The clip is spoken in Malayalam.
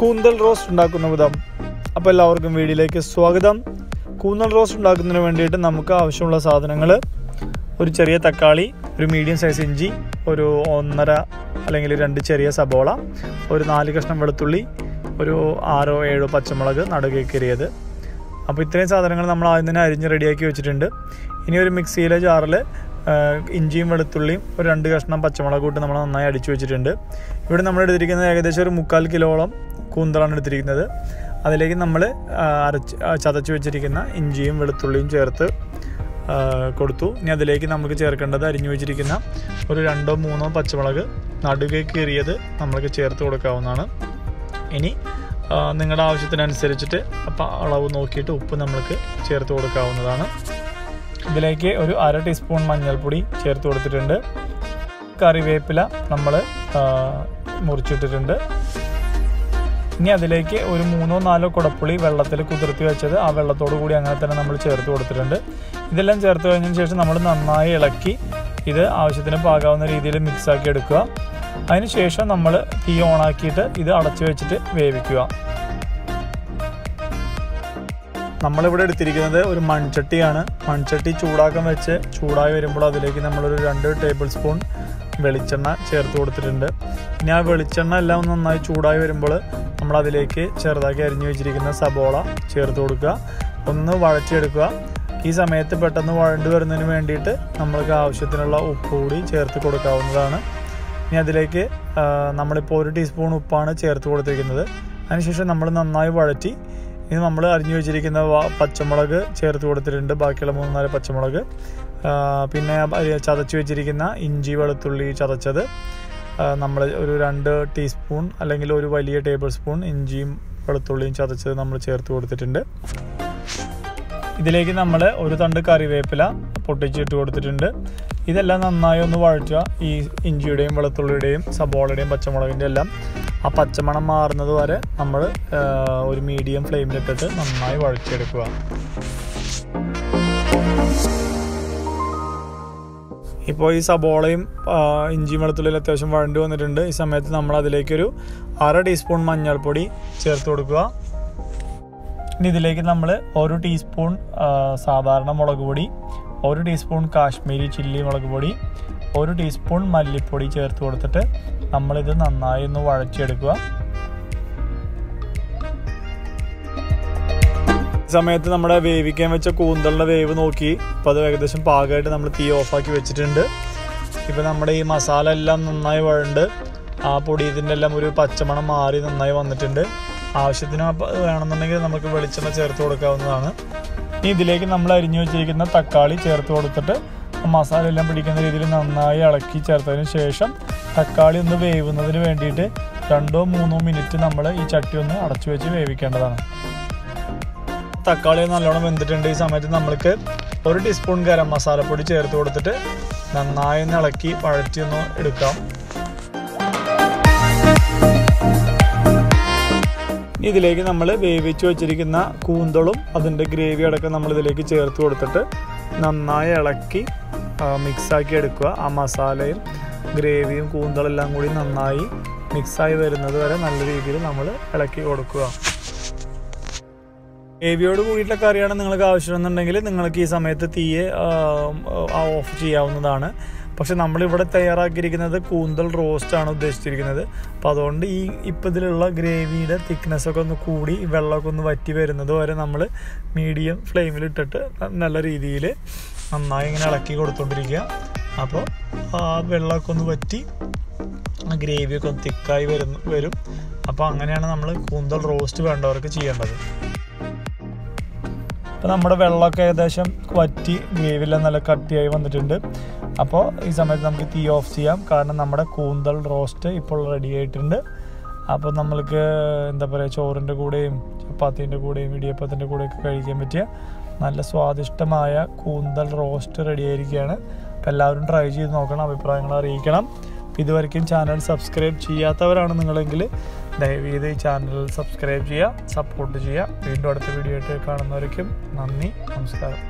കൂന്തൽ റോസ്റ്റ് ഉണ്ടാക്കുന്ന വിധം. അപ്പോൾ എല്ലാവർക്കും വീഡിയോയിലേക്ക് സ്വാഗതം. കൂന്തൽ റോസ്റ്റ് ഉണ്ടാക്കുന്നതിന് വേണ്ടിയിട്ട് നമുക്ക് ആവശ്യമുള്ള സാധനങ്ങൾ ഒരു ചെറിയ തക്കാളി ഒരു മീഡിയം സൈസ് ഇഞ്ചി ഒരു ഒന്നര അല്ലെങ്കിൽ രണ്ട് ചെറിയ സബോള ഒരു നാല് കഷ്ണം വെളുത്തുള്ളി ഒരു ആറോ ഏഴോ പച്ചമുളക് നടുകെ അപ്പോൾ ഇത്രയും സാധനങ്ങൾ നമ്മൾ ആദ്യം തന്നെ അരിഞ്ഞ് റെഡിയാക്കി വെച്ചിട്ടുണ്ട്. ഇനി ഒരു മിക്സിയിലെ ജാറിൽ ഇഞ്ചിയും വെളുത്തുള്ളിയും ഒരു രണ്ട് കഷ്ണം പച്ചമുളക് കൂട്ട് നമ്മൾ നന്നായി അടിച്ചു വെച്ചിട്ടുണ്ട്. ഇവിടെ നമ്മൾ എടുത്തിരിക്കുന്നത് ഏകദേശം ഒരു മുക്കാൽ കിലോളം കൂന്തളാണ് എടുത്തിരിക്കുന്നത്. അതിലേക്ക് നമ്മൾ അരച്ച് ചതച്ച് വെച്ചിരിക്കുന്ന ഇഞ്ചിയും വെളുത്തുള്ളിയും ചേർത്ത് കൊടുത്തു. ഇനി അതിലേക്ക് നമുക്ക് ചേർക്കേണ്ടത് അരിഞ്ഞു വെച്ചിരിക്കുന്ന ഒരു രണ്ടോ മൂന്നോ പച്ചമുളക് നടുകെ കീറിയത് നമ്മൾക്ക് ചേർത്ത് കൊടുക്കാവുന്നതാണ്. ഇനി നിങ്ങളുടെ ആവശ്യത്തിനനുസരിച്ചിട്ട് അപ്പം അളവ് നോക്കിയിട്ട് ഉപ്പ് നമ്മൾക്ക് ചേർത്ത് കൊടുക്കാവുന്നതാണ്. ഇതിലേക്ക് ഒരു അര ടീസ്പൂൺ മഞ്ഞൾപ്പൊടി ചേർത്ത് കൊടുത്തിട്ടുണ്ട്. കറിവേപ്പില നമ്മൾ മുറിച്ചിട്ടിട്ടുണ്ട്. ഇനി അതിലേക്ക് ഒരു മൂന്നോ നാലോ കുടപ്പുളി വെള്ളത്തിൽ കുതിർത്തി വെച്ചത് ആ വെള്ളത്തോടു കൂടി അങ്ങനെ തന്നെ നമ്മൾ ചേർത്ത് കൊടുത്തിട്ടുണ്ട്. ഇതെല്ലാം ചേർത്ത് കഴിഞ്ഞതിന് ശേഷം നമ്മൾ നന്നായി ഇളക്കി ഇത് ആവശ്യത്തിന് പാകാവുന്ന രീതിയിൽ മിക്സാക്കി എടുക്കുക. അതിനുശേഷം നമ്മൾ തീ ഓണാക്കിയിട്ട് ഇത് അടച്ചു വെച്ചിട്ട് വേവിക്കുക. നമ്മളിവിടെ എടുത്തിരിക്കുന്നത് ഒരു മൺചട്ടിയാണ്. മൺചട്ടി ചൂടാക്കാൻ വെച്ച് ചൂടായി വരുമ്പോൾ അതിലേക്ക് നമ്മളൊരു രണ്ട് ടേബിൾ സ്പൂൺ വെളിച്ചെണ്ണ ചേർത്ത് കൊടുത്തിട്ടുണ്ട്. ഇനി ആ വെളിച്ചെണ്ണ എല്ലാം നന്നായി ചൂടായി വരുമ്പോൾ നമ്മൾ അതിലേക്ക് ചെറുതാക്കി അരിഞ്ഞു വെച്ചിരിക്കുന്ന സബോള ചേർത്ത് കൊടുക്കുക. ഒന്ന് വഴച്ചെടുക്കുക ഈ സമയത്ത് പെട്ടെന്ന് വഴണ്ടു വരുന്നതിന് വേണ്ടിയിട്ട് നമ്മൾക്ക് ആവശ്യത്തിനുള്ള ഉപ്പ് കൂടി ചേർത്ത് കൊടുക്കാവുന്നതാണ്. ഇനി അതിലേക്ക് നമ്മളിപ്പോൾ ഒരു ടീസ്പൂൺ ഉപ്പാണ് ചേർത്ത് കൊടുത്തിരിക്കുന്നത്. അതിനുശേഷം നമ്മൾ നന്നായി വഴറ്റി ഇനി നമ്മൾ അരിഞ്ഞു വെച്ചിരിക്കുന്ന പച്ചമുളക് ചേർത്ത് കൊടുത്തിട്ടുണ്ട്. ബാക്കിയുള്ള മൂന്ന് നാല് പച്ചമുളക് പിന്നെ ചതച്ച് വെച്ചിരിക്കുന്ന ഇഞ്ചി വെളുത്തുള്ളി ചതച്ചത്. നമ്മൾ ഒരു രണ്ട് ടീസ്പൂൺ അല്ലെങ്കിൽ ഒരു വലിയ ടേബിൾ സ്പൂൺ ഇഞ്ചിയും വെളുത്തുള്ളിയും ചതച്ചത് നമ്മൾ ചേർത്ത് കൊടുത്തിട്ടുണ്ട്. ഇതിലേക്ക് നമ്മൾ ഒരു തണ്ട് കറിവേപ്പില പൊട്ടിച്ചിട്ട് കൊടുത്തിട്ടുണ്ട്. ഇതെല്ലാം നന്നായി ഒന്ന് വഴറ്റുക. ഈ ഇഞ്ചിയുടെയും വെളുത്തുള്ളിയുടെയും സബോളയുടെയും പച്ചമുളകിന്റെ എല്ലാം. ആ പച്ചമണം മാറുന്നത് വരെ നമ്മൾ ഒരു മീഡിയം ഫ്ലെയിമിലിട്ടിട്ട് നന്നായി വഴച്ചെടുക്കുക ഇപ്പോൾ ഈ സബോളയും ഇഞ്ചിയും വെളുത്തുള്ളിൽ അത്യാവശ്യം വഴണ്ട് വന്നിട്ടുണ്ട്. ഈ സമയത്ത് നമ്മൾ അതിലേക്കൊരു അര ടീസ്പൂൺ മഞ്ഞൾപ്പൊടി ചേർത്ത് കൊടുക്കുക. ഇനി ഇതിലേക്ക് നമ്മൾ ഒരു ടീസ്പൂൺ സാധാരണ മുളക് പൊടി ഒരു ടീസ്പൂൺ കാശ്മീരി ചില്ലി മുളക് പൊടി ഒരു ടീസ്പൂൺ മല്ലിപ്പൊടി ചേർത്ത് കൊടുത്തിട്ട് നമ്മളിത് നന്നായി ഒന്ന് വഴച്ചെടുക്കുക സമയത്ത് നമ്മുടെ വേവിക്കാൻ വെച്ച കൂന്തളിന്റെ വേവ് നോക്കി അപ്പോൾ അത് ഏകദേശം പാകമായിട്ട് നമ്മൾ തീ ഓഫാക്കി വെച്ചിട്ടുണ്ട്. ഇപ്പോൾ നമ്മുടെ ഈ മസാല എല്ലാം നന്നായി വഴണ്ട്. ആ പൊടി ഇതിന്റെ എല്ലാം ഒരു പച്ചമണം മാറി നന്നായി വന്നിട്ടുണ്ട്. ആവശ്യത്തിന് വേണമെന്നുണ്ടെങ്കിൽ നമുക്ക് വെളിച്ചെണ്ണ ചേർത്ത് കൊടുക്കാവുന്നതാണ്. ഇതിലേക്ക് നമ്മൾ അരിഞ്ഞു വെച്ചിരിക്കുന്ന തക്കാളി ചേർത്ത് കൊടുത്തിട്ട് മസാല എല്ലാം പിടിക്കുന്ന രീതിയിൽ നന്നായി ഇളക്കി ചേർത്തതിന് ശേഷം തക്കാളി ഒന്ന് വേവുന്നതിന് വേണ്ടിയിട്ട് രണ്ടോ മൂന്നോ മിനിറ്റ് നമ്മൾ ഈ ചട്ടി ഒന്ന് അടച്ചു വെച്ച് വേവിക്കേണ്ടതാണ്. തക്കാളി നല്ലോണം വെന്തിട്ടുണ്ട്. ഈ സമയത്ത് നമ്മൾക്ക് ഒരു ടീസ്പൂൺ ഗരം മസാലപ്പൊടി ചേർത്ത് കൊടുത്തിട്ട് നന്നായി ഒന്ന് ഇളക്കി വഴറ്റി ഒന്ന് എടുക്കാം. ഇതിലേക്ക് നമ്മൾ വേവിച്ച് വെച്ചിരിക്കുന്ന കൂന്തളും അതിന്റെ ഗ്രേവി അടക്കം നമ്മൾ ഇതിലേക്ക് ചേർത്ത് കൊടുത്തിട്ട് നന്നായി ഇളക്കി മിക്സാക്കി എടുക്കുക. ആ മസാലയും ഗ്രേവിയും കൂന്തളെല്ലാം കൂടി നന്നായി മിക്സായി വരുന്നത് വരെ നല്ല രീതിയിൽ നമ്മൾ ഇളക്കി കൊടുക്കുക. ഗ്രേവിയോട് കൂടിയിട്ടുള്ള കറിയാണ് നിങ്ങൾക്ക് ആവശ്യമെന്നുണ്ടെങ്കിൽ നിങ്ങൾക്ക് ഈ സമയത്ത് തീയെ ഓഫ് ചെയ്യാവുന്നതാണ്. പക്ഷെ നമ്മളിവിടെ തയ്യാറാക്കിയിരിക്കുന്നത് കൂന്തൽ റോസ്റ്റ് ആണ് ഉദ്ദേശിച്ചിരിക്കുന്നത്. അപ്പോൾ അതുകൊണ്ട് ഈ ഇപ്പം ഇതിലുള്ള ഗ്രേവിയുടെ തിക്നെസ് ഒക്കെ ഒന്ന് കൂടി വെള്ളമൊക്കെ ഒന്ന് വറ്റി വരുന്നത് വരെ നമ്മൾ മീഡിയം ഫ്ലെയിമിൽ ഇട്ടിട്ട് നല്ല രീതിയിൽ നന്നായി ഇങ്ങനെ ഇളക്കി കൊടുത്തുകൊണ്ടിരിക്കുക അപ്പോൾ ആ വെള്ളമൊക്കെ ഒന്ന് വറ്റി ഗ്രേവിയൊക്കെ ഒന്ന് തിക്കായി വരുന്നു വരും. അപ്പോൾ അങ്ങനെയാണ് നമ്മൾ കൂന്തൽ റോസ്റ്റ് വേണ്ടവർക്ക് ചെയ്യേണ്ടത്. അപ്പോൾ നമ്മുടെ വെള്ളമൊക്കെ ഏകദേശം വറ്റി ഗ്രേവിയെല്ലാം നല്ല കട്ടിയായി വന്നിട്ടുണ്ട്. അപ്പോൾ ഈ സമയത്ത് നമുക്ക് തീ ഓഫ് ചെയ്യാം. കാരണം നമ്മുടെ കൂന്തൽ റോസ്റ്റ് ഇപ്പോൾ റെഡി ആയിട്ടുണ്ട്. അപ്പോൾ നമ്മൾക്ക് എന്താ പറയുക ചോറിന്റെ കൂടെയും ചപ്പാത്തീന്റെ കൂടെയും ഇടിയപ്പത്തിന്റെ കൂടെയൊക്കെ കഴിക്കാൻ പറ്റിയ നല്ല സ്വാദിഷ്ടമായ കൂന്തൽ റോസ്റ്റ് റെഡി ആയിരിക്കുകയാണ്. അപ്പോൾ എല്ലാവരും ട്രൈ ചെയ്ത് നോക്കണം അഭിപ്രായങ്ങൾ അറിയിക്കണം. ഇതുവരെയ്ക്കും ചാനൽ സബ്സ്ക്രൈബ് ചെയ്യാത്തവരാണ് നിങ്ങളെങ്കിൽ ദയവീത് ഈ ചാനൽ സബ്സ്ക്രൈബ് ചെയ്യുക സപ്പോർട്ട് ചെയ്യുക. വീണ്ടും അടുത്ത വീഡിയോ ആയിട്ട് കാണുന്നവരേക്കും നന്ദി നമസ്കാരം.